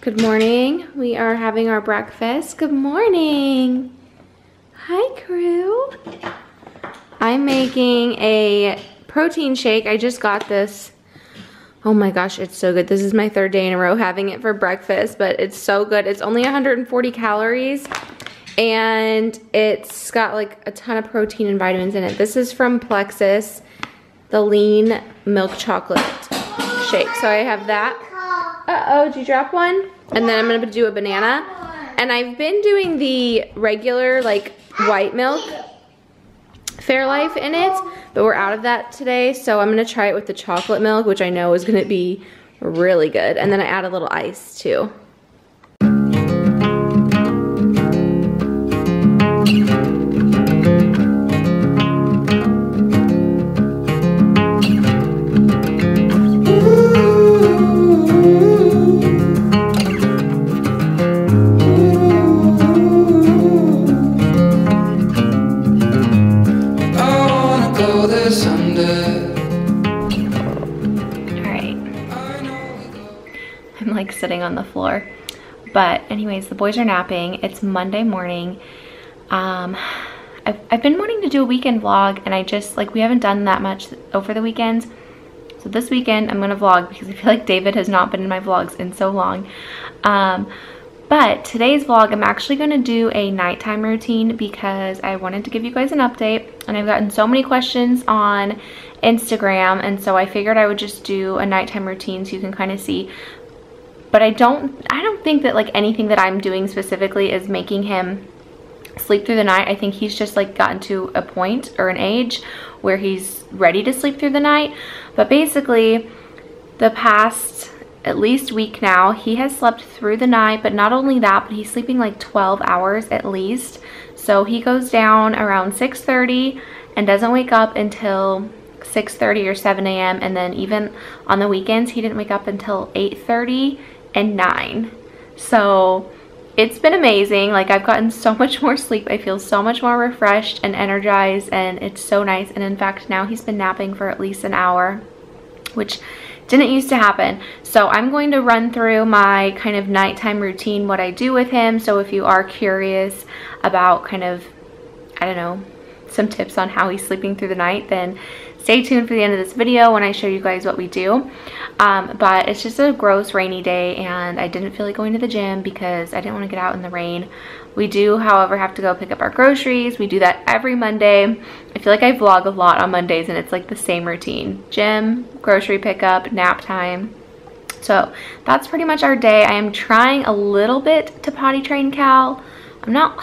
Good morning. We are having our breakfast. Good morning. Hi, crew. I'm making a protein shake. I just got this. Oh my gosh, it's so good. This is my third day in a row having it for breakfast, but it's so good. It's only 140 calories and it's got like a ton of protein and vitamins in it. This is from Plexus, the lean milk chocolate shake. So I have that. Uh-oh, did you drop one? And then I'm gonna do a banana. And I've been doing the regular like white milk Fairlife in it, but we're out of that today. So I'm gonna try it with the chocolate milk, which I know is gonna be really good. And then I add a little ice too. Wanna go. All right. I'm like sitting on the floor. But anyways, the boys are napping. It's Monday morning. Um, I've, I've been wanting to do a weekend vlog and I just, like, we haven't done that much over the weekends. So this weekend I'm gonna vlog because I feel like David has not been in my vlogs in so long. Um, but today's vlog, I'm actually gonna do a nighttime routine because I wanted to give you guys an update and I've gotten so many questions on Instagram and so I figured I would just do a nighttime routine so you can kind of see. But I don't, I don't think that like anything that I'm doing specifically is making him sleep through the night. I think he's just like gotten to a point or an age where he's ready to sleep through the night. But basically, the past at least week now, he has slept through the night, but not only that, but he's sleeping like 12 hours at least. So he goes down around 6.30 and doesn't wake up until 6.30 or 7 a.m. And then even on the weekends, he didn't wake up until 8.30 and 9. So it's been amazing. Like I've gotten so much more sleep. I feel so much more refreshed and energized and it's so nice. And in fact, now he's been napping for at least an hour, which didn't used to happen. So I'm going to run through my kind of nighttime routine, what I do with him. So if you are curious about kind of, I don't know, some tips on how he's sleeping through the night, then stay tuned for the end of this video when I show you guys what we do. Um, but it's just a gross rainy day and I didn't feel like going to the gym because I didn't want to get out in the rain. We do, however, have to go pick up our groceries. We do that every Monday. I feel like I vlog a lot on Mondays and it's like the same routine. Gym, grocery pickup, nap time. So that's pretty much our day. I am trying a little bit to potty train Kal. I'm not,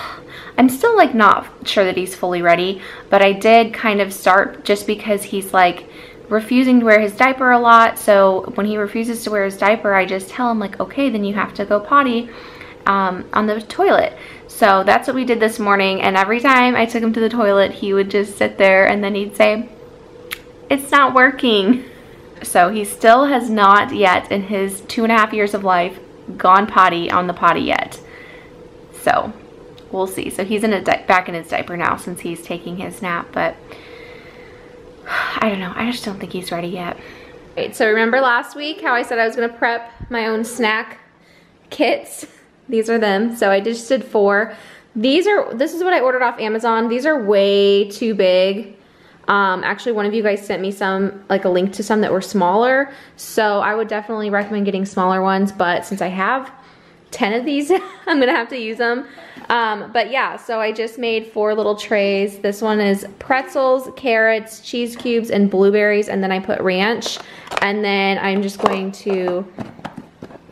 I'm still like not sure that he's fully ready, but I did kind of start just because he's like refusing to wear his diaper a lot. So when he refuses to wear his diaper, I just tell him like, okay, then you have to go potty um, on the toilet. So that's what we did this morning. And every time I took him to the toilet, he would just sit there and then he'd say, it's not working. So he still has not yet in his two and a half years of life gone potty on the potty yet. So we'll see. So he's in a back in his diaper now since he's taking his nap, but I don't know. I just don't think he's ready yet. Right, so remember last week how I said I was gonna prep my own snack kits? These are them. So I just did four. These are, this is what I ordered off Amazon. These are way too big. Um, actually, one of you guys sent me some, like a link to some that were smaller. So I would definitely recommend getting smaller ones. But since I have 10 of these, I'm gonna have to use them. Um, but yeah, so I just made four little trays. This one is pretzels, carrots, cheese cubes, and blueberries. And then I put ranch. And then I'm just going to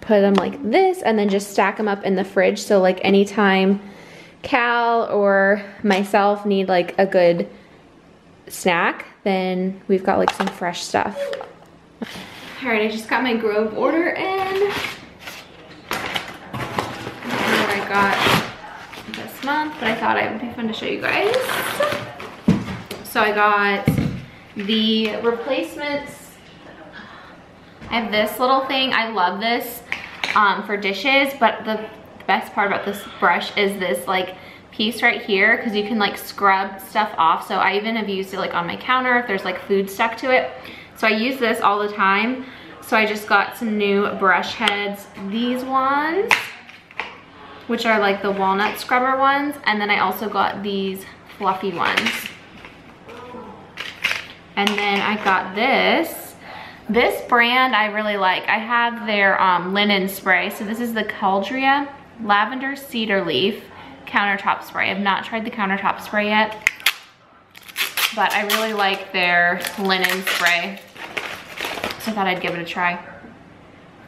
put them like this and then just stack them up in the fridge. So like anytime Kal or myself need like a good snack, then we've got like some fresh stuff. All right, I just got my Grove order in. I got this month, but I thought it would be fun to show you guys. So I got the replacements. I have this little thing. I love this um, for dishes, but the best part about this brush is this like piece right here because you can like scrub stuff off. So I even have used it like on my counter if there's like food stuck to it So I use this all the time. So I just got some new brush heads. These ones, which are like the walnut scrubber ones. And then I also got these fluffy ones. And then I got this. This brand I really like. I have their um, linen spray. So this is the Caldrea Lavender Cedar Leaf countertop spray. I've not tried the countertop spray yet, but I really like their linen spray. So I thought I'd give it a try.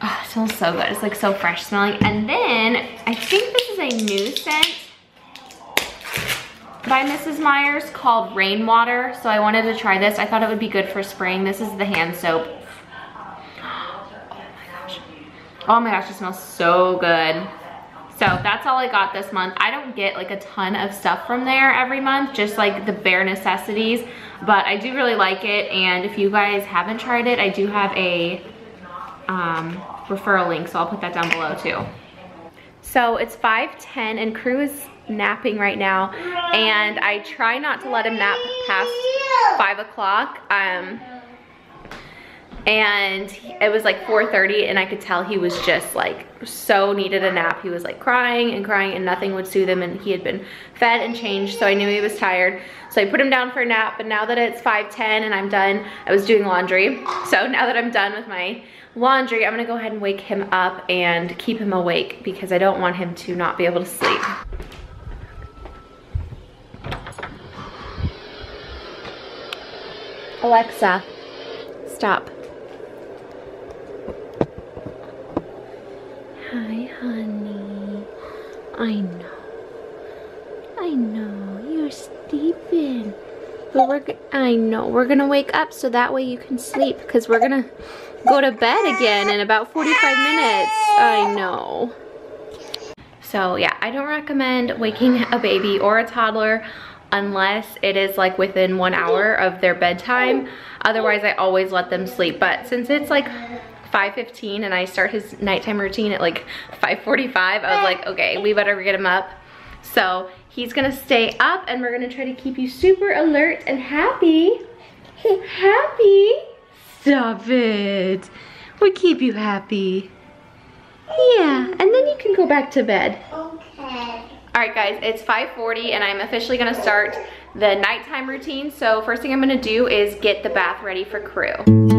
Oh, it smells so good. It's like so fresh smelling. And then I think this is a new scent by Mrs. Meyer's called Rainwater. So I wanted to try this. I thought it would be good for spring. This is the hand soap. Oh my gosh. Oh my gosh, it smells so good. So that's all I got this month. I don't get like a ton of stuff from there every month, just like the bare necessities, but I do really like it. And if you guys haven't tried it, I do have a um, referral link, so I'll put that down below too. So it's 5.10 and Crew is napping right now and I try not to let him nap past five o'clock. Um, and it was like 4.30 and I could tell he was just like so needed a nap. He was like crying and crying and nothing would soothe him and he had been fed and changed so I knew he was tired. So I put him down for a nap but now that it's 5.10 and I'm done, I was doing laundry. So now that I'm done with my laundry, I'm gonna go ahead and wake him up and keep him awake because I don't want him to not be able to sleep. Alexa, stop. Hi, honey. I know. I know. You're sleeping. But we're, I know, we're gonna wake up so that way you can sleep because we're gonna go to bed again in about 45 minutes. I know. So yeah, I don't recommend waking a baby or a toddler unless it is like within one hour of their bedtime. Otherwise, I always let them sleep. But since it's like 5.15 and I start his nighttime routine at like 5.45, I was like, okay, we better get him up. So he's gonna stay up and we're gonna try to keep you super alert and happy. happy? Stop it. We keep you happy. Yeah, and then you can go back to bed. Okay. All right guys, it's 5.40 and I'm officially gonna start the nighttime routine. So first thing I'm gonna do is get the bath ready for crew.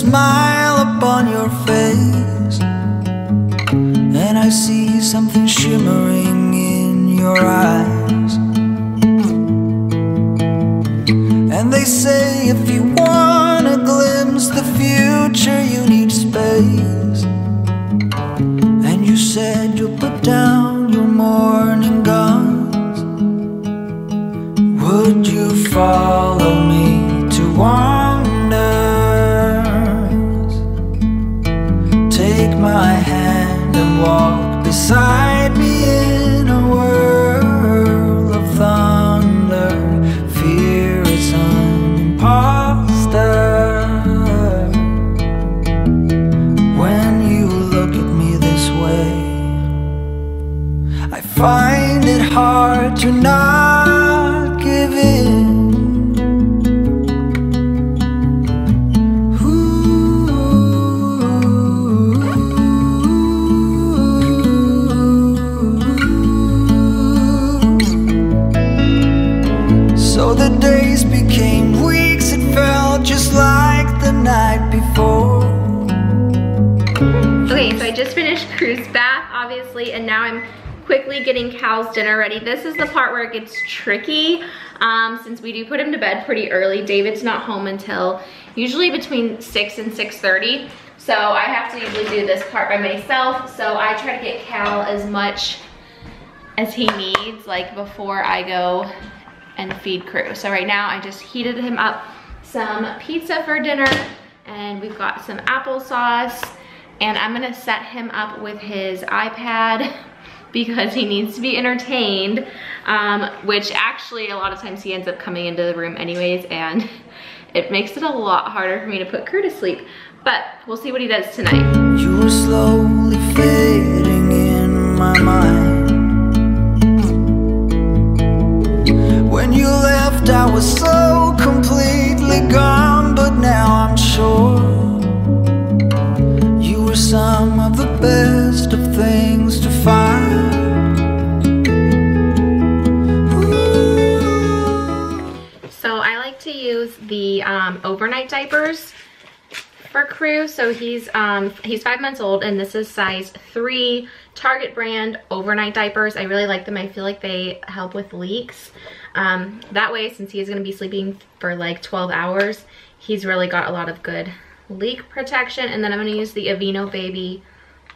Smile upon your face. Beside me in a world of thunder. Fear is an imposter. When you look at me this way, I find it hard to not obviously, and now I'm quickly getting Kal's dinner ready. This is the part where it gets tricky, um, since we do put him to bed pretty early. David's not home until usually between 6 and 6.30, so I have to usually do this part by myself, so I try to get Kal as much as he needs, like before I go and feed Crew. So right now I just heated him up some pizza for dinner and we've got some applesauce and I'm gonna set him up with his iPad because he needs to be entertained, um, which actually a lot of times he ends up coming into the room anyways and it makes it a lot harder for me to put Crew to sleep. But we'll see what he does tonight. You were slowly fading in my mind. When you left, I was so Crew. So he's um, he's five months old and this is size three Target brand overnight diapers. I really like them. I feel like they help with leaks. Um, that way, since he is gonna be sleeping for like 12 hours, he's really got a lot of good leak protection. And then I'm gonna use the Aveeno Baby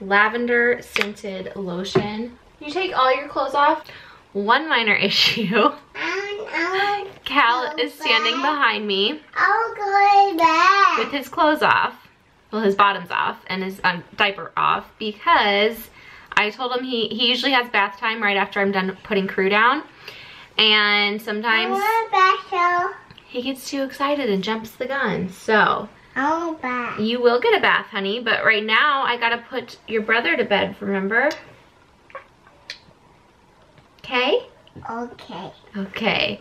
Lavender Scented Lotion. You take all your clothes off. One minor issue. Kal is standing behind me I'll go back. with his clothes off, well his bottom's off and his um, diaper off because I told him he, he usually has bath time right after I'm done putting crew down and sometimes want back, so he gets too excited and jumps the gun. So I want back. you will get a bath honey but right now I gotta put your brother to bed remember? Okay? Okay. Okay.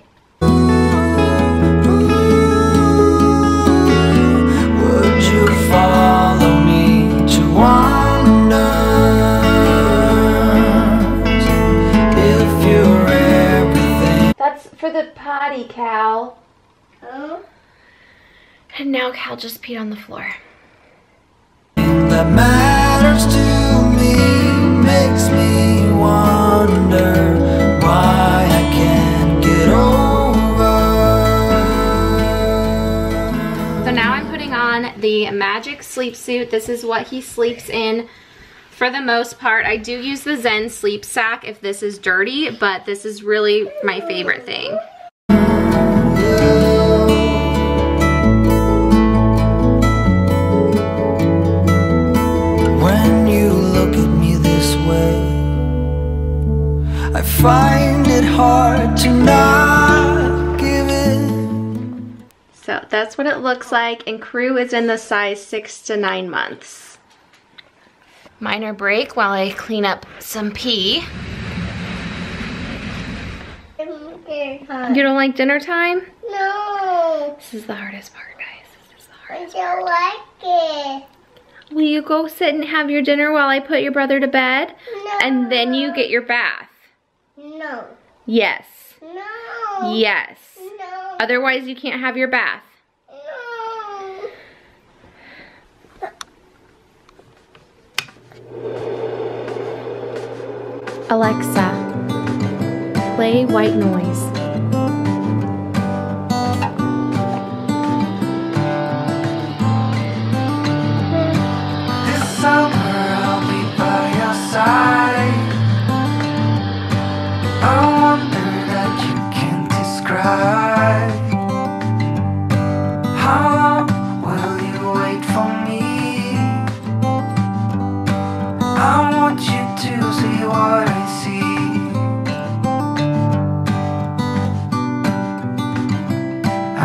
Potty, Kal. Oh, And now Kal just peed on the floor. that matters to me makes me wonder why I can't get over. So now I'm putting on the Magic Sleep Suit. This is what he sleeps in for the most part. I do use the Zen Sleep Sack if this is dirty, but this is really my favorite thing. Find it hard to not give in. So that's what it looks like, and Crew is in the size six to nine months. Minor break while I clean up some pee. You don't like dinner time? No, This is the hardest part, guys. This is the hardest I hardest. don't like it. Will you go sit and have your dinner while I put your brother to bed? No. And then you get your bath. No. Yes. No. Yes. No. Otherwise, you can't have your bath. No. Alexa, play white noise.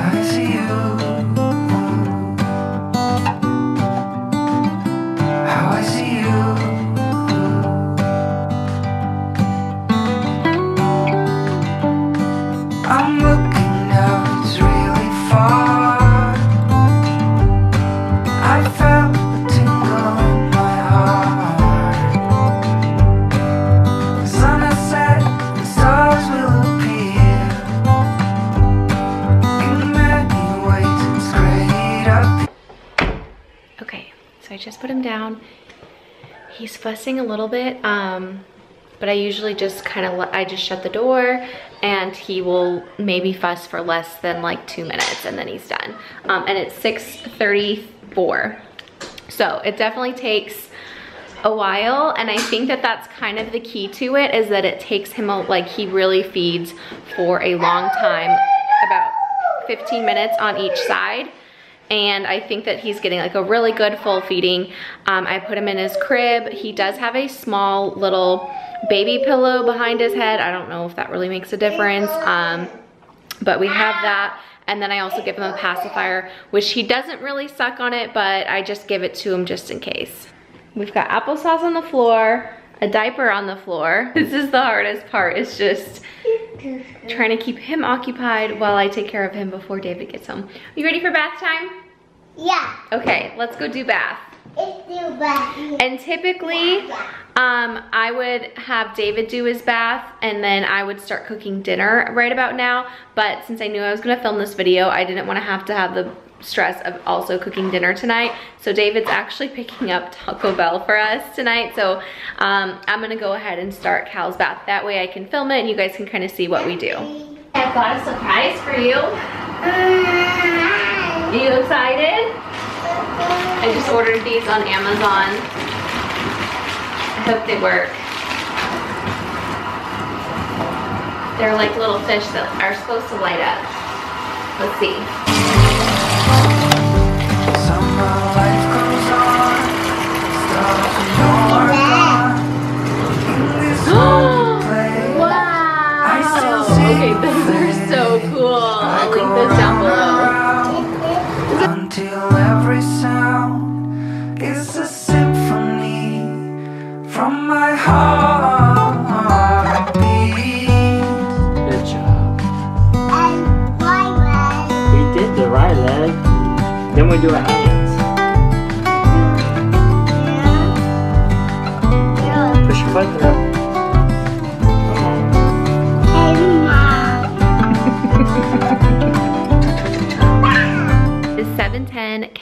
I see you. Put him down. He's fussing a little bit, um, but I usually just kind of, I just shut the door and he will maybe fuss for less than like two minutes and then he's done. Um, and it's 6.34. So it definitely takes a while and I think that that's kind of the key to it is that it takes him, a, like he really feeds for a long time, about 15 minutes on each side and I think that he's getting like a really good full feeding. Um, I put him in his crib. He does have a small little baby pillow behind his head. I don't know if that really makes a difference, um, but we have that. And then I also give him a pacifier, which he doesn't really suck on it, but I just give it to him just in case. We've got applesauce on the floor, a diaper on the floor. This is the hardest part, it's just trying to keep him occupied while I take care of him before David gets home. Are you ready for bath time? Yeah. Okay, let's go do bath. It's still back. And typically, um, I would have David do his bath and then I would start cooking dinner right about now. But since I knew I was gonna film this video, I didn't wanna have to have the stress of also cooking dinner tonight. So David's actually picking up Taco Bell for us tonight. So um, I'm gonna go ahead and start Kal's bath. That way I can film it and you guys can kind of see what we do. I've got a surprise for you. Are you excited? I just ordered these on Amazon. I hope they work. They're like little fish that are supposed to light up. Let's see.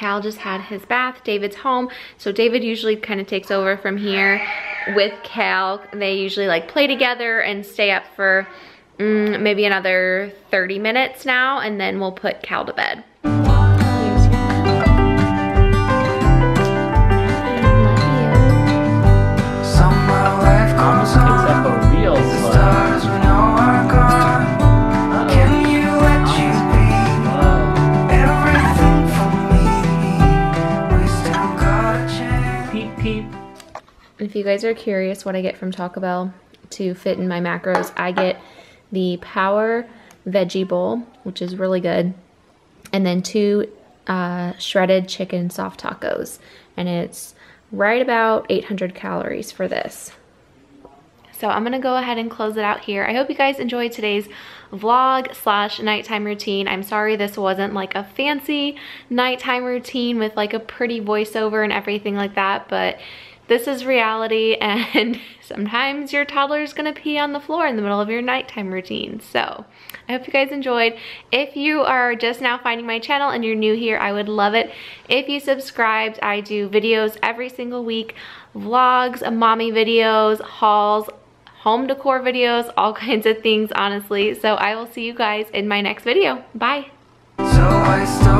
Kal just had his bath, David's home, so David usually kind of takes over from here with Kal. They usually like play together and stay up for mm, maybe another 30 minutes now, and then we'll put Kal to bed. Guys are curious what I get from Taco Bell to fit in my macros, I get the Power Veggie Bowl, which is really good, and then two uh, shredded chicken soft tacos. And it's right about 800 calories for this. So I'm gonna go ahead and close it out here. I hope you guys enjoyed today's vlog slash nighttime routine. I'm sorry this wasn't like a fancy nighttime routine with like a pretty voiceover and everything like that, but this is reality and sometimes your toddler is gonna pee on the floor in the middle of your nighttime routine. So I hope you guys enjoyed. If you are just now finding my channel and you're new here, I would love it if you subscribed. I do videos every single week, vlogs, mommy videos, hauls, home decor videos, all kinds of things, honestly. So I will see you guys in my next video. Bye. So